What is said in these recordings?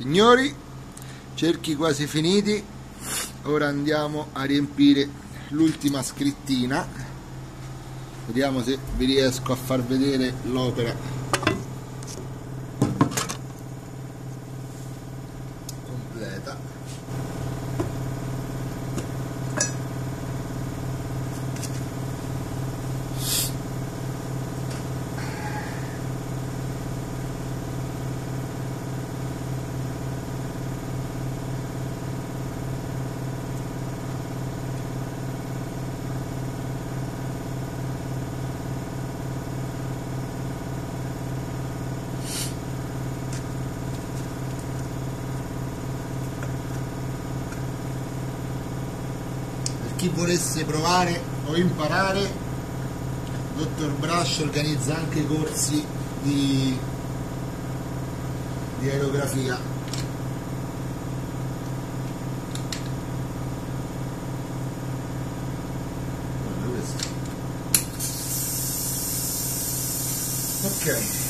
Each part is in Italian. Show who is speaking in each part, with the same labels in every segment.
Speaker 1: Signori, cerchi quasi finiti, ora andiamo a riempire l'ultima scrittina, vediamo se vi riesco a far vedere l'opera chi volesse provare o imparare Dottor Brush organizza anche corsi di, di aerografia. Ok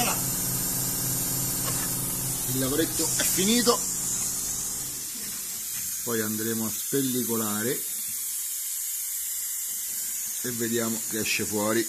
Speaker 1: voilà il lavoretto è finito. Poi andremo a spellicolare. E vediamo che esce fuori